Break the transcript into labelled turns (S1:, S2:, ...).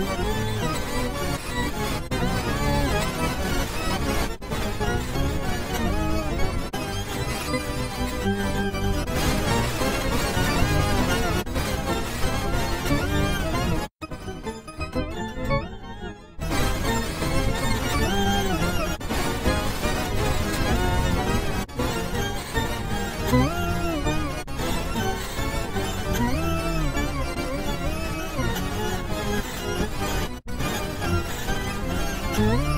S1: やった Thank you.